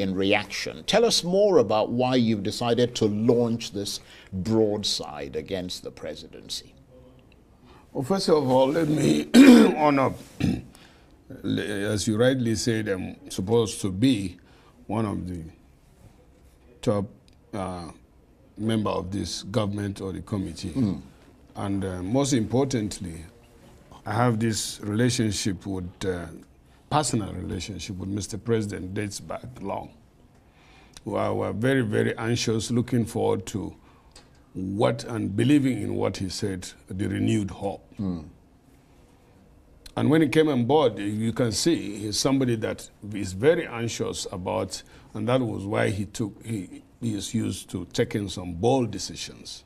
in reaction. Tell us more about why you've decided to launch this broadside against the presidency. Well, first of all, let me honor, as you rightly said, I'm supposed to be one of the top uh, member of this government or the committee. Mm. And uh, most importantly, I have this relationship with, uh, personal relationship with Mr. President dates back long. We are very, very anxious, looking forward to what and believing in what he said, the renewed hope. Mm. And when he came on board, you can see he's somebody that is very anxious about, and that was why he took, he, he is used to taking some bold decisions.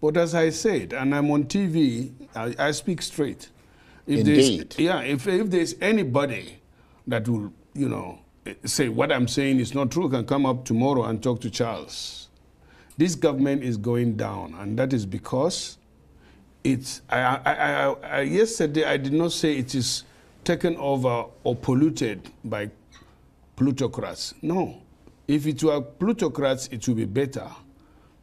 But as I said, and I'm on TV, I, I speak straight. If Indeed. yeah, if, if there's anybody that will, you know, eh, say what I'm saying is not true, can come up tomorrow and talk to Charles. This government is going down, and that is because it's. I, I, I, I, yesterday, I did not say it is taken over or polluted by plutocrats. No. If it were plutocrats, it would be better.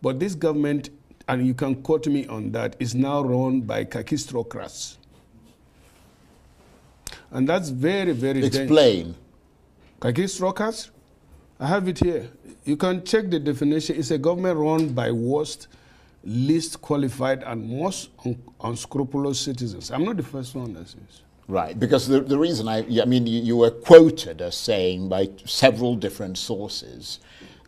But this government, and you can quote me on that, is now run by kakistocrats. And that's very, very Explain. Kakistocrats? I have it here. You can check the definition. It's a government run by worst, least qualified, and most un unscrupulous citizens. I'm not the first one that says. Right, because the, the reason I, I mean, you, you were quoted as saying by several different sources,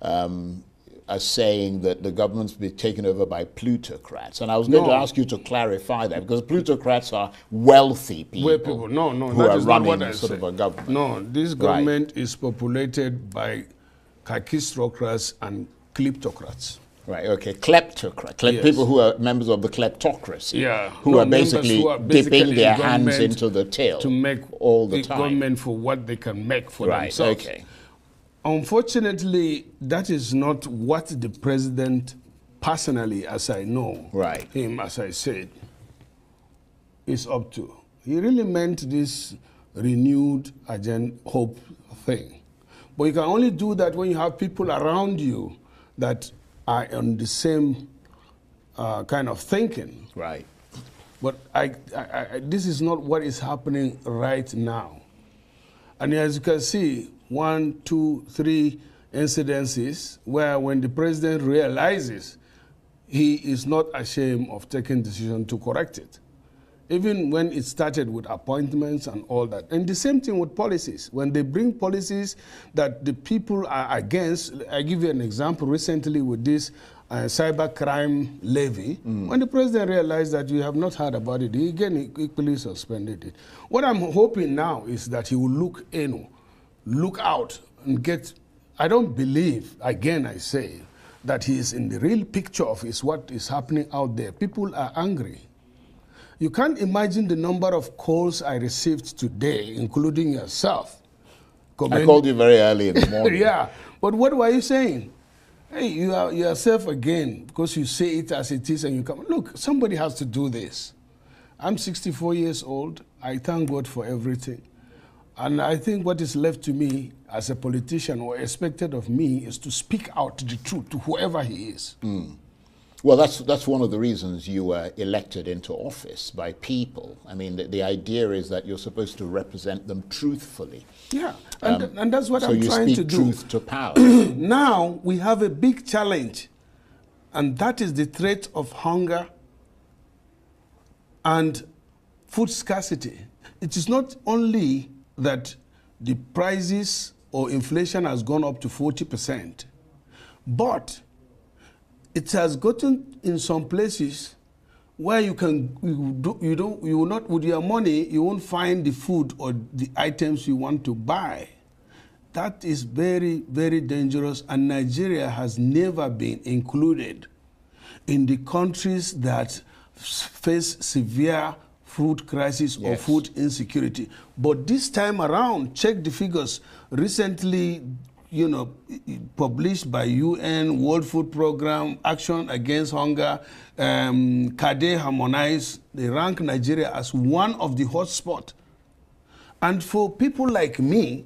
um, as saying that the government's been taken over by plutocrats. And I was going no. to ask you to clarify that, because plutocrats are wealthy people, people. No, no, who are running sort of a government. No, this government right. is populated by kakistocrats and kleptocrats. Right, okay. Kleptocrat. Klep yes. People who are members of the kleptocracy. Yeah. Who, no, are, basically who are basically dipping their hands into the till to make all the, the time. government for what they can make for right, themselves. okay. Unfortunately, that is not what the president personally, as I know right. him, as I said, is up to. He really meant this renewed agenda hope thing. But you can only do that when you have people around you that are on the same uh, kind of thinking. Right. But I, I, I, this is not what is happening right now. And as you can see, one, two, three incidences where when the president realizes he is not ashamed of taking decision to correct it even when it started with appointments and all that. And the same thing with policies. When they bring policies that the people are against, I give you an example recently with this uh, cyber crime levy. Mm. When the president realized that you have not heard about it, he again equally suspended it. What I'm hoping now is that he will look in, look out, and get. I don't believe, again, I say, that he is in the real picture of is what is happening out there. People are angry. You can't imagine the number of calls I received today, including yourself. I called you very early in the morning. yeah, but what were you saying? Hey, you are yourself again because you say it as it is and you come. Look, somebody has to do this. I'm 64 years old. I thank God for everything. And I think what is left to me as a politician or expected of me is to speak out the truth to whoever he is. Mm. Well, that's, that's one of the reasons you were elected into office by people. I mean, the, the idea is that you're supposed to represent them truthfully. Yeah, and, um, and that's what so I'm trying to do. So you speak truth to power. now we have a big challenge, and that is the threat of hunger and food scarcity. It is not only that the prices or inflation has gone up to 40%, but it has gotten in some places where you can you, do, you don't you will not with your money you won't find the food or the items you want to buy. That is very very dangerous and nigeria has never been included in the countries that face severe food crisis yes. or food insecurity but this time around check the figures recently you know, published by UN, World Food Program, Action Against Hunger, um, Cadre Harmonisé, they rank Nigeria as one of the hotspot. And for people like me,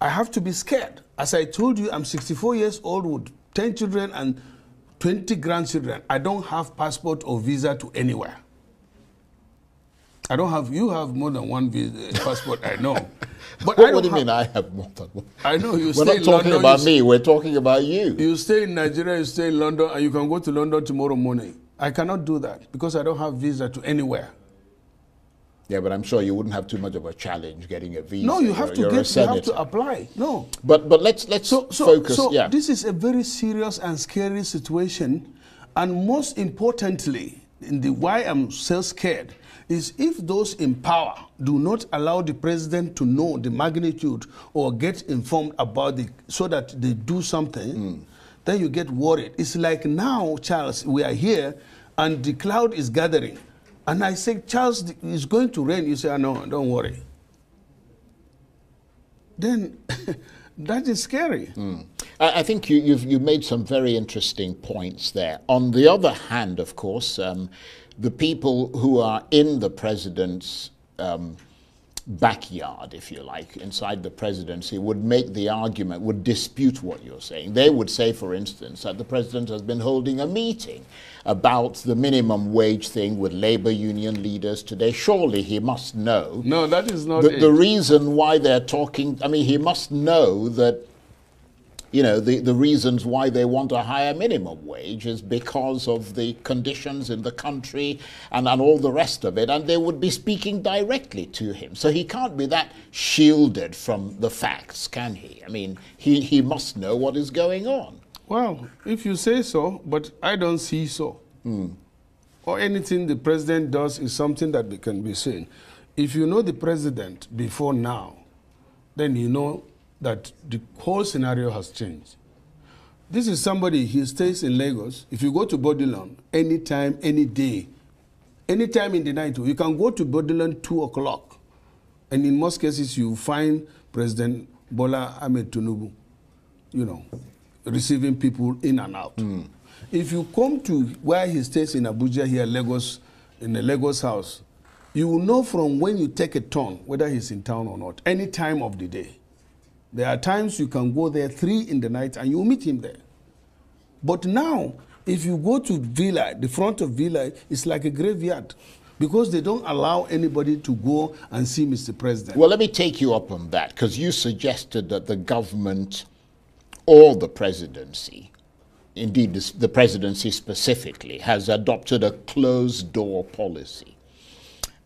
I have to be scared. As I told you, I'm 64 years old with 10 children and 20 grandchildren. I don't have passport or visa to anywhere. I don't have. You have more than one visa, uh, passport. I know. But what, what do you mean? I have more than one. I know you. We're not talking London, about me. We're talking about you. You stay in Nigeria. You stay in London, and you can go to London tomorrow morning. I cannot do that because I don't have visa to anywhere. Yeah, but I'm sure you wouldn't have too much of a challenge getting a visa. No, you have you're, to you're get. You have to apply. No. But but let's let's so, so, focus. So yeah. this is a very serious and scary situation, and most importantly, in the why I'm so scared is if those in power do not allow the president to know the magnitude or get informed about it so that they do something, mm. then you get worried. It's like now, Charles, we are here and the cloud is gathering. And I say, Charles, it's going to rain. You say, oh, no, don't worry. Then that is scary. Mm. I, think you, you've, you made some very interesting points there. On the other hand, of course, um, the people who are in the president's um, backyard, if you like, inside the presidency, would make the argument, would dispute what you're saying. They would say, for instance, that the president has been holding a meeting about the minimum wage thing with labor union leaders today. Surely he must know. No, that is not the, the reason why they're talking. I mean, he must know that you know, the, the reasons why they want a higher minimum wage is because of the conditions in the country and, and all the rest of it. And they would be speaking directly to him. So he can't be that shielded from the facts, can he? I mean, he, he must know what is going on. Well, if you say so, but I don't see so. Mm. Or anything the president does is something that we can be seen. If you know the president before now, then you know that the whole scenario has changed. This is somebody, he stays in Lagos. If you go to Bourdillon, anytime, any day, anytime in the night, you can go to Bourdillon 2 o'clock. And in most cases, you find President Bola Ahmed Tinubu, you know, receiving people in and out. Mm. If you come to where he stays in Abuja here, Lagos, in the Lagos house, you will know from when you take a turn whether he's in town or not, any time of the day. There are times you can go there three in the night and you meet him there. But now, if you go to Villa, the front of Villa is like a graveyard because they don't allow anybody to go and see Mr. President. Well, let me take you up on that because you suggested that the government or the presidency, indeed the presidency specifically, has adopted a closed door policy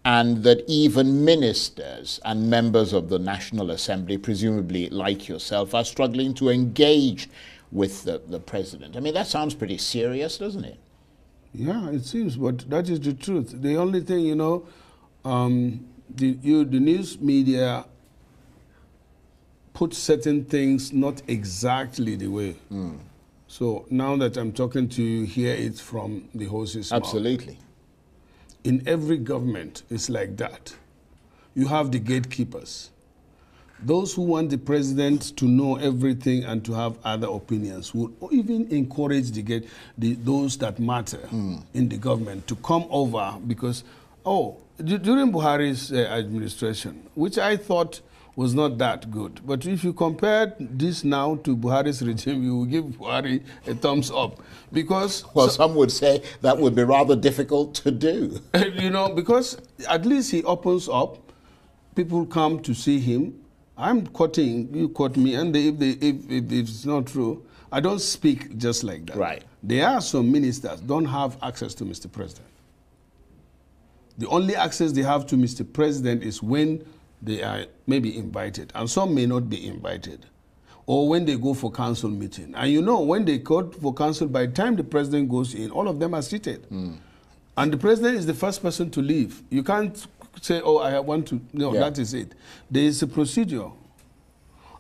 and that even ministers and members of the National Assembly, presumably like yourself, are struggling to engage with the, the president. I mean, that sounds pretty serious, doesn't it? Yeah, it seems, but that is the truth. The only thing, you know, um, the, you, the news media put certain things not exactly the way. Mm. So now that I'm talking to you, hear it from the horse's Absolutely. Mouth in every government it's like that. You have the gatekeepers. Those who want the president to know everything and to have other opinions would even encourage the, get, the those that matter mm. in the government to come over because, oh, during Buhari's uh, administration, which I thought was not that good. But if you compare this now to Buhari's regime, you will give Buhari a thumbs up. Because. Well, so, some would say that would be rather difficult to do. Eh, you know, because at least he opens up, people come to see him. I'm quoting, you quote me, and they, if, they, if, if it's not true, I don't speak just like that. Right. There are some ministers don't have access to Mr. President. The only access they have to Mr. President is when they are maybe invited, and some may not be invited. Or when they go for council meeting. And you know, when they go for council, by the time the president goes in, all of them are seated. Mm. And the president is the first person to leave. You can't say, oh, I want to. No, yeah. that is it. There is a procedure.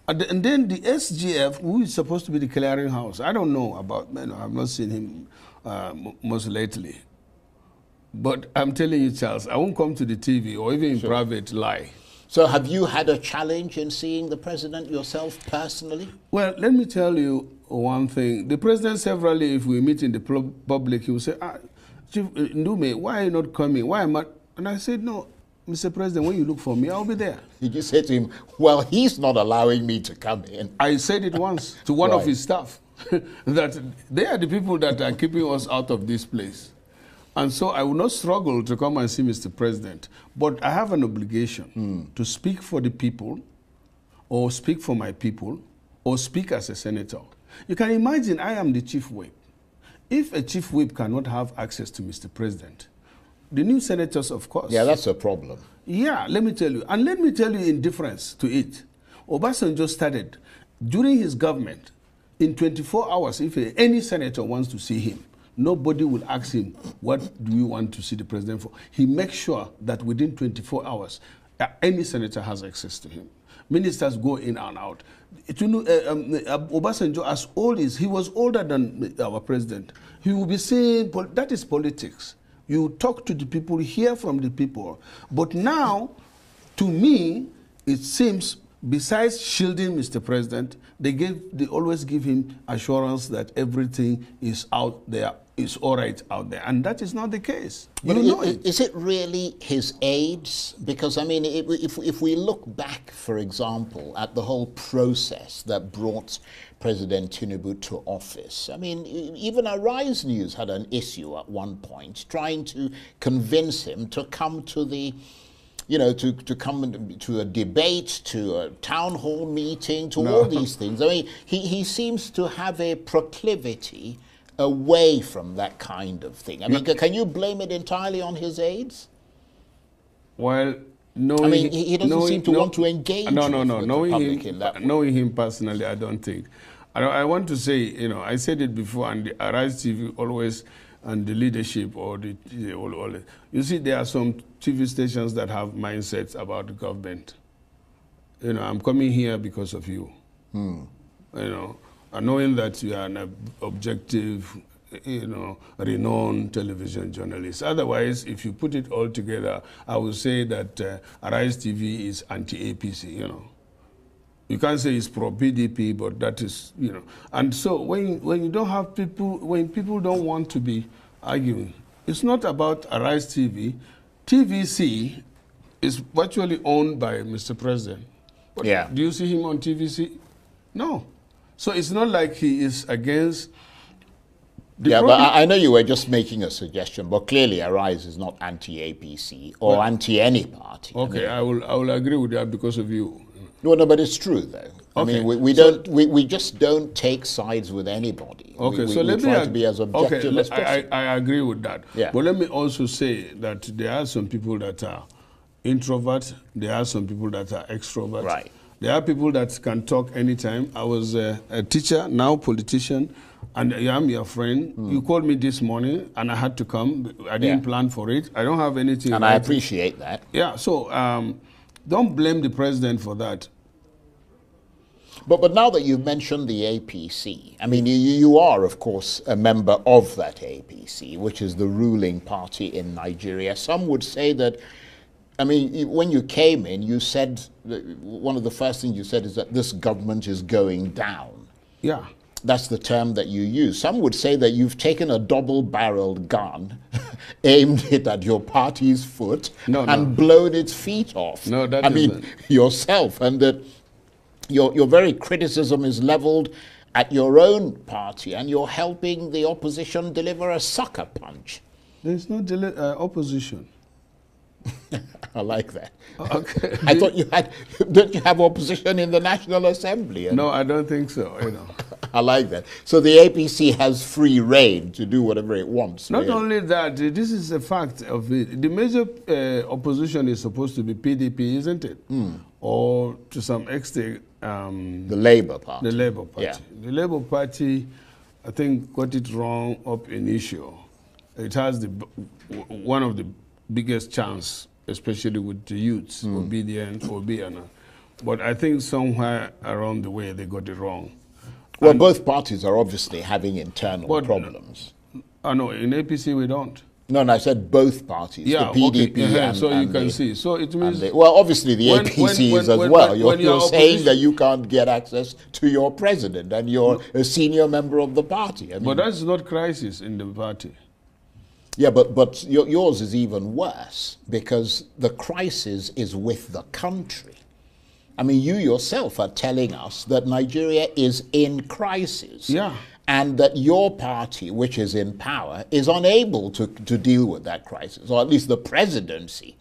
And then the SGF, who is supposed to be the clearinghouse, I don't know about, you know, I've not seen him uh, most lately. But I'm telling you, Charles, I won't come to the TV or even in sure. private lie. So, have you had a challenge in seeing the president yourself personally? Well, let me tell you one thing. The president, severally, if we meet in the public, he will say, ah, Chief uh, Ndume, why are you not coming? Why am I? And I said, no, Mr. President, when you look for me, I'll be there. Did you say to him, well, he's not allowing me to come in? I said it once to one of his staff that they are the people that are keeping us out of this place. And so I will not struggle to come and see Mr. President, but I have an obligation hmm. to speak for the people, or speak for my people, or speak as a senator. You can imagine I am the chief whip. If a chief whip cannot have access to Mr. President, the new senators, of course. Yeah, that's a problem. Yeah, let me tell you. And let me tell you in difference to it. Obasanjo started during his government in 24 hours. If any senator wants to see him, nobody will ask him, What do you want to see the president for? He makes sure that within 24 hours, uh, any senator has access to him. Ministers go in and out. To know, uh, um, uh, Obasanjo, as old as he was older than our president, he will be saying, That is politics. You talk to the people, hear from the people. But now, to me, it seems besides shielding Mr. President, they give they always give him assurance that everything is out there, is all right out there, and that is not the case. But you know i- it. Is it really his aides? Because, I mean, if, if, if we look back, for example, at the whole process that brought President Tinubu to office, I mean, even Arise News had an issue at one point trying to convince him to come to the you know, to, to come to a debate, to a town hall meeting, to all these things. I mean, he, he seems to have a proclivity away from that kind of thing. I mean, ca- can you blame it entirely on his aides? Well, knowing I mean, he- he doesn't knowing- seem to want to engage No, no, no. knowing him, uh, way. knowing him personally, I don't think. I, I want to say, you know, I said it before, and the Arise TV always, and the leadership or the, all, all, you see, there are some TV stations that have mindsets about the government. You know, I'm coming here because of you. Hmm. You know, and knowing that you are an objective, you know, renowned television journalist. Otherwise, if you put it all together, I would say that uh, Arise TV is anti-APC. You know, you can't say it's pro PDP, but that is, you know. And so when when you don't have people, when people don't want to be arguing, it's not about Arise TV. TVC is virtually owned by Mr. President. But Yeah. Do you see him on TVC? No. So it's not like he is against. The yeah, problem- but I, I know you were just making a suggestion, but clearly Arise is not anti-APC or anti any party. I okay, mean, I will I will agree with that because of you. no, no, but it's true though. I mean, we, we so- don't, we, we just don't take sides with anybody. Okay, we, so we let me try to be as okay, objective le- as possible. I, I, I agree with that. Yeah. But let me also say that there are some people that are introverts. There are some people that are extroverts. Right. There are people that can talk anytime. I was a, a teacher, now politician, and I am your friend. You called me this morning, and I had to come. I didn't. Yeah. plan for it. I don't have anything. and I appreciate that. Yeah. So um, don't blame the president for that. But, but now that you've mentioned the APC, I mean, you, you are, of course, a member of that APC, which is the ruling party in Nigeria. Some would say that, I mean, when you came in, you said, one of the first things you said is that this government is going down. Yeah. That's the term that you use. Some would say that you've taken a double barreled gun, aimed it at your party's foot, No, no. and blown its feet off. No, that I mean, isn't- yourself, and that your, your very criticism is leveled at your own party, and you're helping the opposition deliver a sucker punch. There is no uh, opposition. I like that. Okay. I thought you had, don't you have opposition in the National Assembly? No, I don't think so. You know. I like that. So the APC has free reign to do whatever it wants. Not really. only that, uh, this is a fact of it. The major uh, opposition is supposed to be PDP, isn't it? Or to some extent, um, the Labour Party. the Labour Party. Yeah. The Labour Party, I think, got it wrong ab initio. It has the one of the biggest chance, especially with the youths, hmm. obedient, obedient. But I think somewhere around the way they got it wrong. Well, both parties are obviously having internal But- uh, problems. I know in APC we don't. No, no, I said both parties. Yeah, the PDP okay. uh-huh, and, so you and can the- see. So it means the- well, obviously the When- APC when- is when- as well. you're you're saying that you can't get access to your president and you're mm. a senior member of the party. I mean, But that's not crisis in the party. Yeah, but, but yours is even worse because the crisis is with the country. I mean, you yourself are telling us that Nigeria is in crisis. Yeah. And that your party, which is in power, is unable to, to deal with that crisis, or at least the presidency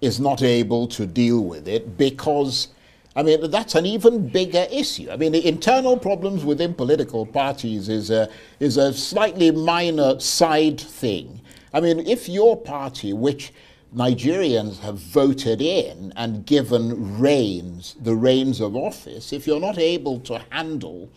is not able to deal with it because I mean, that's an even bigger issue. I mean, the internal problems within political parties is a, is a slightly minor side thing. I mean, if your party, which Nigerians have voted in and given reins, the reins of office, if you're not able to handle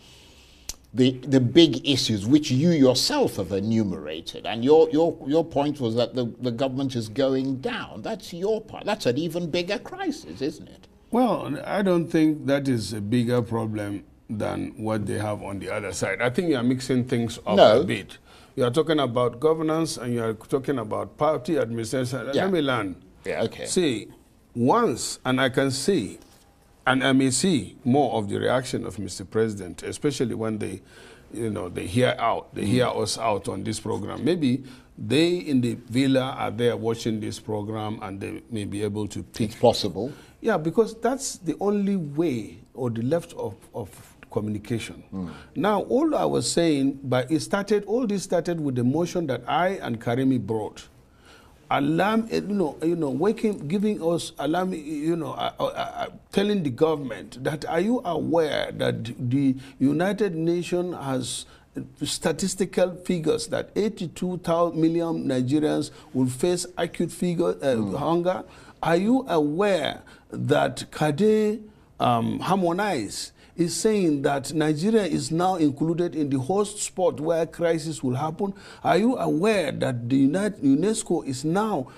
the, the big issues which you yourself have enumerated, and your, your, your point was that the, the government is going down, that's your part. That's an even bigger crisis, isn't it? Well, I don't think that is a bigger problem than what they have on the other side. I think you are mixing things up no. a bit. You are talking about governance and you are talking about party administration. Yeah. Let me learn. Yeah, okay. See, once, and I can see, and I may see more of the reaction of Mr. President, especially when they, you know, they hear out, they mm. hear us out on this program. Maybe they in the villa are there watching this program and they may be able to pick. It's possible. Yeah, because that's the only way or the left of, of communication. Mm. Now, all I was saying, but it started, all this started with the motion that I and Karimi brought. Alarm, eh, you know, you know, waking, giving us alarm, you know, uh, uh, uh, telling the government that are you aware that the United Nations has statistical figures that 82 million Nigerians will face acute figure, mm. hunger. Are you aware that Cadre um, Harmonize is saying that Nigeria is now included in the host spot where crisis will happen. Are you aware that the UNESCO is now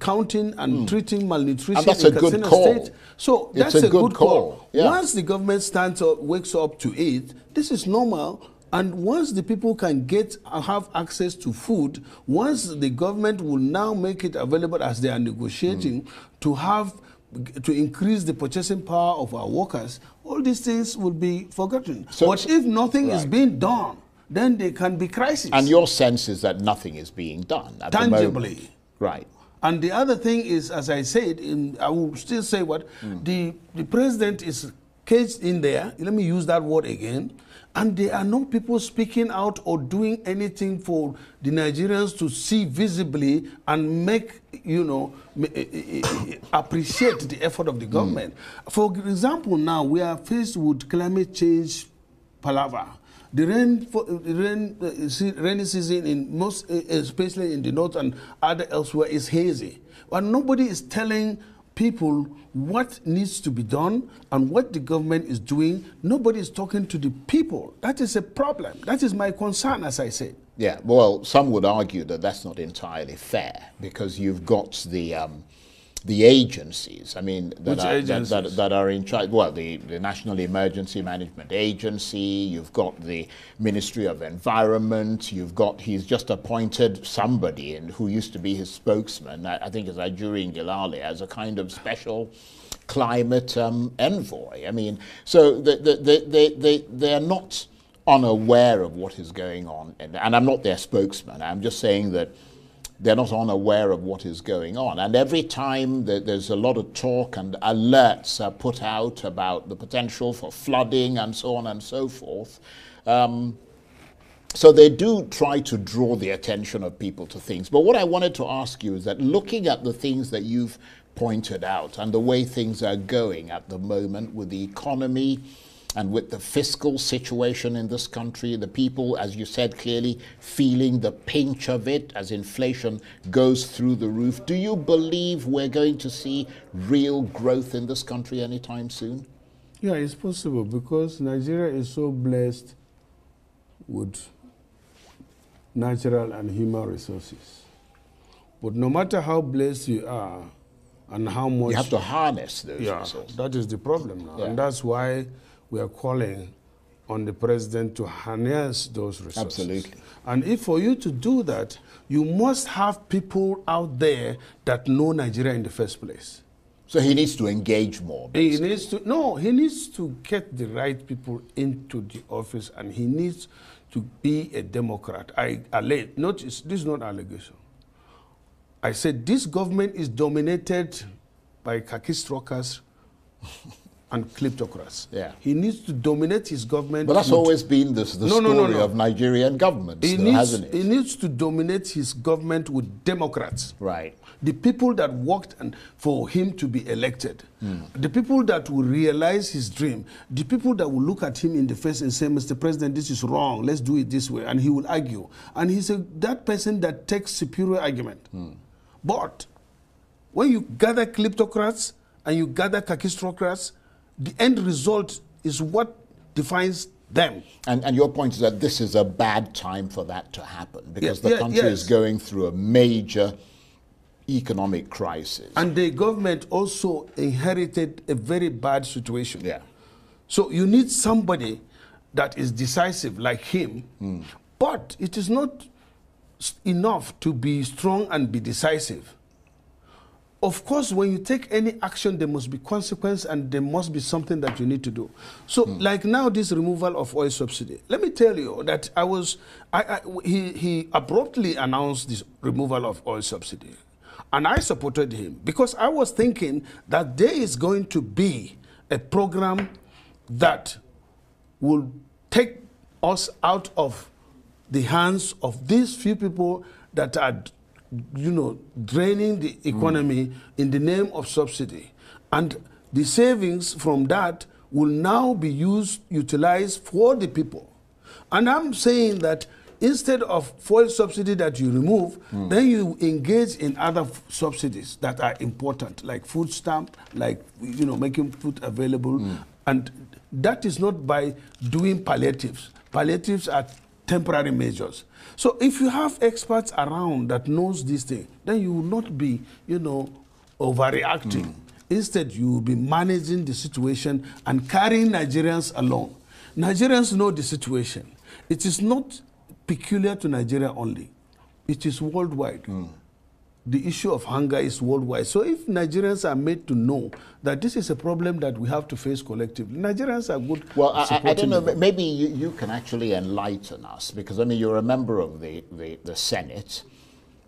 counting and mm. treating malnutrition and that's in a good call. State? So that's a, a good, good, call. call. Yeah. Once the government stands up, wakes up to it, this is normal. And once the people can get uh, have access to food, once the government will now make it available as they are negotiating mm. to have to increase the purchasing power of our workers, all these things will be forgotten. So, but if nothing right. is being done, then there can be crisis. And your sense is that nothing is being done tangibly. Right. And the other thing is, as I said, in, I will still say what mm. the the president is caged in there. Let me use that word again. And there are no people speaking out or doing anything for the Nigerians to see visibly and make, you know, eh, eh, eh, appreciate the effort of the government. Mm. For example, now we are faced with climate change palaver. The rain, for, rain uh, rainy season in most, especially in the north and other elsewhere, is hazy. But nobody is telling people what needs to be done and what the government is doing. Nobody is talking to the people. That is a problem. That is my concern, as I said. Yeah, well, some would argue that that's not entirely fair because you've got the um, the agencies, I mean, that, are, that, that, that, are in charge, well, the, the National Emergency Management Agency, you've got the Ministry of Environment, you've got, he's just appointed somebody in, who used to be his spokesman, I, I think is Ajuri Ngelale, as a kind of special climate um, envoy. I mean, so they, they, they, they, they're not unaware of what is going on, and, and I'm not their spokesman, I'm just saying that they're not unaware of what is going on. And every time there's a lot of talk and alerts are put out about the potential for flooding and so on and so forth. Um, so they do try to draw the attention of people to things. But what I wanted to ask you is that looking at the things that you've pointed out and the way things are going at the moment with the economy, and with the fiscal situation in this country, the people, as you said clearly, feeling the pinch of it as inflation goes through the roof, do you believe we're going to see real growth in this country anytime soon? Yeah, it's possible because Nigeria is so blessed with natural and human resources. But no matter how blessed you are and how much. You have to harness those yeah, resources. That is the problem now. Yeah. And that's why we are calling on the president to harness those resources. Absolutely. And if for you to do that, you must have people out there that know Nigeria in the first place. So he needs to engage more. Basically. He needs to no. He needs to get the right people into the office, and he needs to be a Democrat. I allege. Not this is not allegation. I said this government is dominated by khaki strokers and kleptocrats. Yeah. He needs to dominate his government. But that's with- always been the, the No, story no, no. of Nigerian governments, he though, needs, hasn't it? he needs to dominate his government with Democrats. right. The people that worked and for him to be elected, hmm. the people that will realize his dream, the people that will look at him in the face and say, Mr. President, this is wrong, let's do it this way. And he will argue. And he's a, that person that takes superior argument. Hmm. But when you gather kleptocrats and you gather kakistocrats, the end result is what defines them. And, and your point is that this is a bad time for that to happen because the yeah, country is going through a major economic crisis. And the government also inherited a very bad situation. yeah. So you need somebody that is decisive like him, hmm. but it is not enough to be strong and be decisive. Of course, when you take any action, there must be consequence and there must be something that you need to do. So, hmm. like now, this removal of oil subsidy. Let me tell you that I was, I, I, he, he abruptly announced this removal of oil subsidy. And I supported him because I was thinking that there is going to be a program that will take us out of the hands of these few people that are, you know, draining the economy in the name of subsidy. And the savings from that will now be used, utilized for the people. And I'm saying that instead of fuel subsidy that you remove, hmm. then you engage in other subsidies that are important, like food stamp, like you know making food available, hmm. and that is not by doing palliatives. Palliatives are temporary measures. So if you have experts around that knows this thing, then you will not be, you know, overreacting. Hmm. Instead, you will be managing the situation and carrying Nigerians along. Nigerians know the situation. It is not peculiar to Nigeria only. It is worldwide. Hmm. The issue of hunger is worldwide. So if Nigerians are made to know that this is a problem that we have to face collectively, Nigerians are good. Well, I- I, don't know. the m- Maybe you, you can actually enlighten us because I mean you're a member of the the, the Senate.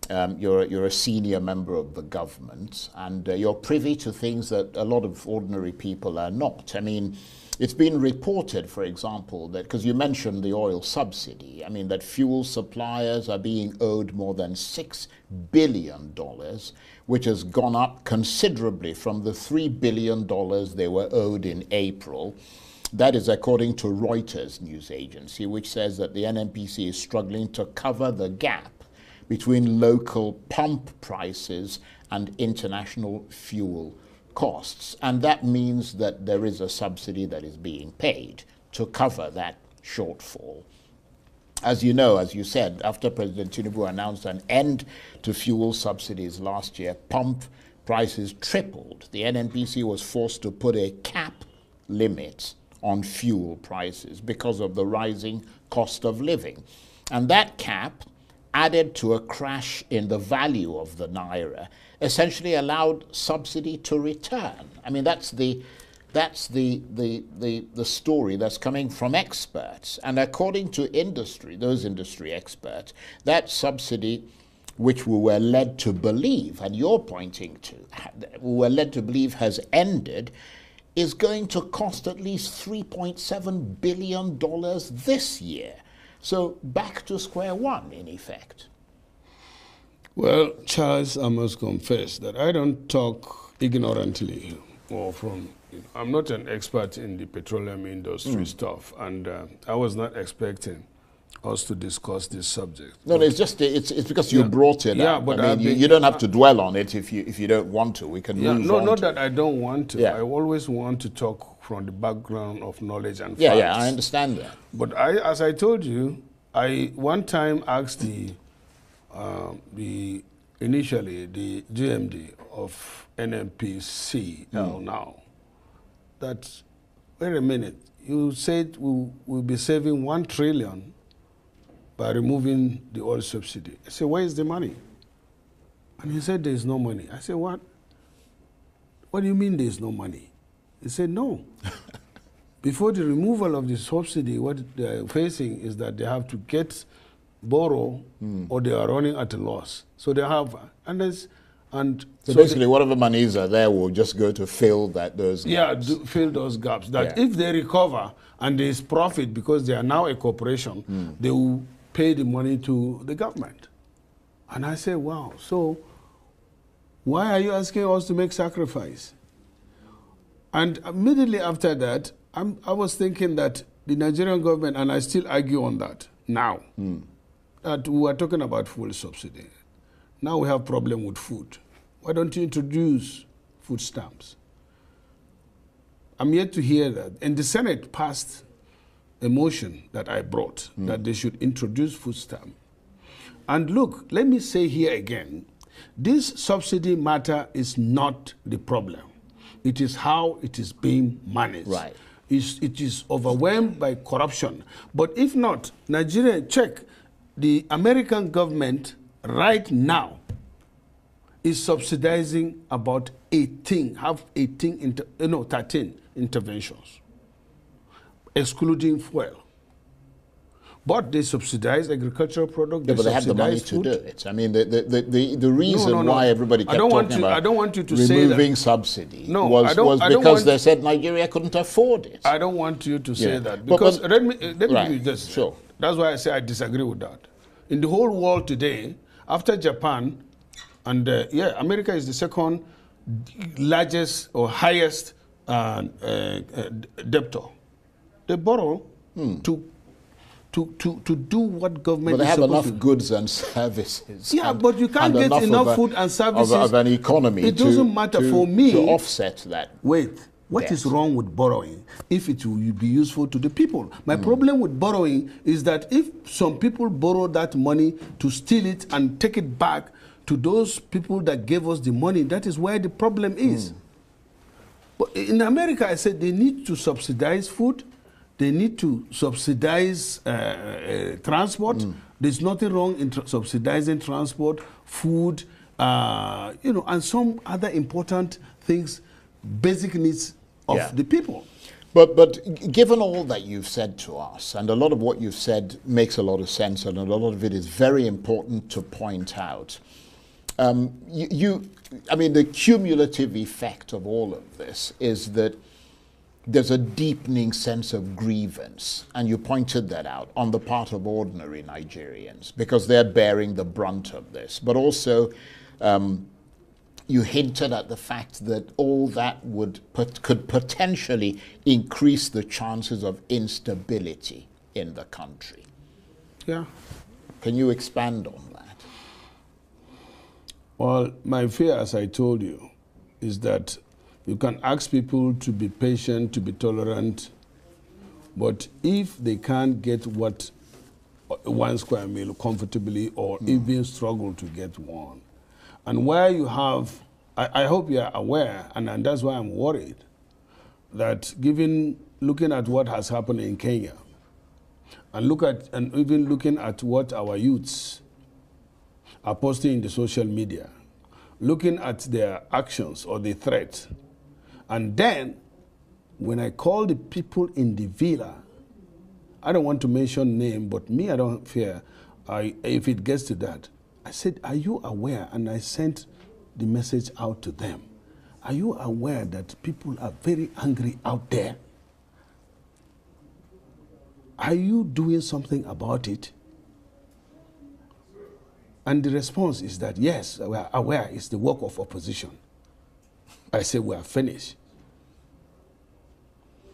Um, you're you're a senior member of the government, and uh, you're privy to things that a lot of ordinary people are not. I mean. It's been reported, for example, that because you mentioned the oil subsidy, I mean, that fuel suppliers are being owed more than $6 billion, which has gone up considerably from the $3 billion they were owed in April. That is according to Reuters news agency, which says that the NNPC is struggling to cover the gap between local pump prices and international fuel costs. And that means that there is a subsidy that is being paid to cover that shortfall. As you know, as you said, after President Tinubu announced an end to fuel subsidies last year, pump prices tripled. The NNPC was forced to put a cap limit on fuel prices because of the rising cost of living. And that cap, added to a crash in the value of the naira, essentially allowed subsidy to return. I mean, that's the that's the, the, the, the story that's coming from experts. And according to industry, those industry experts, that subsidy, which we were led to believe, and you're pointing to, we were led to believe has ended, is going to cost at least $3.7 billion this year. So back to square one, in effect. Well, Charles, I must confess that I don't talk ignorantly or from. I'm not an expert in the petroleum industry stuff, and uh, I was not expecting us to discuss this subject. No, no, it's just it's, it's because you Yeah. brought it Yeah, up. but I mean, you, you don't have to dwell on it if you if you don't want to. We can Yeah, move no, on. not that I don't want to. Yeah. I always want to talk from the background of knowledge and yeah, facts. yeah, I understand that. But I, as I told you, I one time asked the, um, the initially the GMD of NNPCL Hmm. now, that wait a minute, you said we'll, we'll be saving one trillion by removing the oil subsidy. I said, where is the money? And he said, there is no money. I said, what? What do you mean there is no money? He said, no. Before the removal of the subsidy, what they're facing is that they have to get borrow or they are running at a loss. So they have, and there's, and So, so basically, whatever monies are there will just go to fill that those yeah, gaps. do, fill those gaps. That Yeah. if they recover and there is profit because they are now a corporation, Hmm. they will pay the money to the government. And I say, wow, so why are you asking us to make sacrifice? And immediately after that, I'm, I was thinking that the Nigerian government, and I still argue on that now, hmm. that we were talking about fuel subsidy. Now we have problem with food. Why don't you introduce food stamps? I'm yet to hear that. And the Senate passed a motion that I brought hmm. that they should introduce food stamp. And look, let me say here again, this subsidy matter is not the problem. It is how it is being managed. Right. It's, it is overwhelmed by corruption. But if not, Nigeria, check, the American government right now is subsidizing about 18, have 18, inter, no, 13 interventions, excluding fuel. But they subsidize agricultural products. Yeah, but they have the money subsidize to do it. I mean, the, the, the, the, reason no, no. why everybody I kept don't want talking you- about I don't want you to say that. removing subsidy No, was, was because they said Nigeria couldn't afford it. I don't want you to say Yeah. that because but- let me let me Right, give you this. sure. That's why I say I disagree with that. In the whole world today, after Japan, and uh, yeah, America is the second largest or highest uh, uh, uh, debtor. They borrow to. To, to, to do what government but they have enough goods and services. Yeah, and- but you can't get enough of a- food and of services. Of, an economy It to- doesn't matter to- for me. To offset that. Wait, what is wrong with borrowing if it will be useful to the people? My Hmm. problem with borrowing is that if some people borrow that money to steal it and take it back to those people that gave us the money, that is where the problem is. Hmm. But in America, I said they need to subsidize food. They need to subsidize uh, uh, transport. Hmm. There's nothing wrong in tr- subsidizing transport, food, uh, you know, and some other important things, basic needs of Yeah. the people. But, but given all that you've said to us, and a lot of what you've said makes a lot of sense, and a lot of it is very important to point out. Um, you, you, I mean, the cumulative effect of all of this is that there's a deepening sense of grievance, and you pointed that out on the part of ordinary Nigerians because they're bearing the brunt of this. But also, um, you hinted at the fact that all that would pot- could potentially increase the chances of instability in the country. Yeah. Can you expand on that? Well, my fear, as I told you, is that you can ask people to be patient, to be tolerant, but if they can't get what one square meal comfortably or hmm. even struggle to get one, and where you have, I, I hope you are aware, and, and that's why I'm worried, that given looking at what has happened in Kenya, and look at and even looking at what our youths are posting in the social media, looking at their actions or the threat. And then, when I call the people in the villa, I don't want to mention name, but me, I don't fear I, if it gets to that. I said, Are you aware? And I sent the message out to them. Are you aware that people are very angry out there? Are you doing something about it? And the response is that yes, we are aware it's the work of opposition. I say we are finished.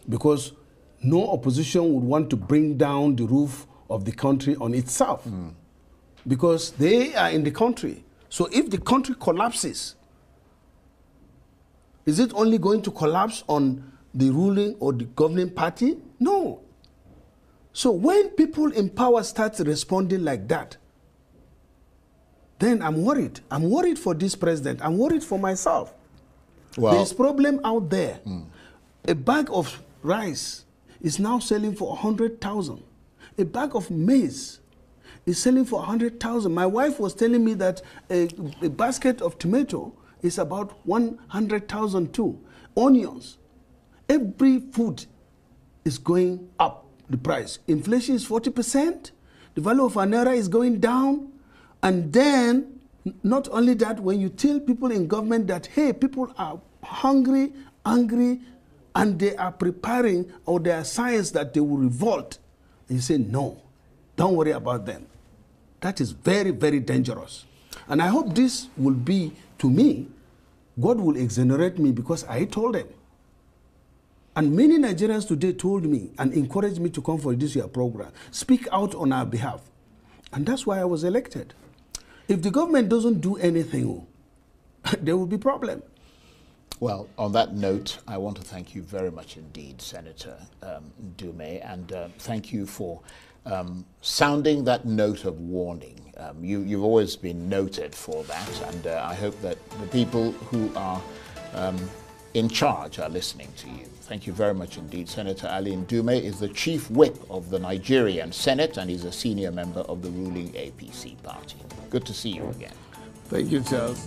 Because no opposition would want to bring down the roof of the country on itself. Hmm. Because they are in the country. So if the country collapses, is it only going to collapse on the ruling or the governing party? No. So when people in power start responding like that, then I'm worried. I'm worried for this president. I'm worried for myself. There's problem out there. Hmm. A bag of rice is now selling for 100,000. A bag of maize is selling for 100,000. My wife was telling me that a, a basket of tomato is about 100,000 too. Onions. Every food is going up the price. Inflation is 40%. the value of our naira is going down. And then, not only that, when you tell people in government that, hey, people are hungry, angry, and they are preparing or there are signs that they will revolt, you say, no, don't worry about them. That is very, very dangerous. And I hope this will be, to me, God will exonerate me because I told them. And many Nigerians today told me and encouraged me to come for this year program, speak out on our behalf. And that's why I was elected. If the government doesn't do anything, there will be problem. Well, on that note, I want to thank you very much indeed, Senator um, Ndume, and uh, thank you for um, sounding that note of warning. Um, you, have always been noted for that, and uh, I hope that the people who are um, in charge are listening to you. Thank you very much indeed. Senator Ali Ndume is the chief whip of the Nigerian Senate and he's a senior member of the ruling APC party. Good to see you again. Thank you, Charles.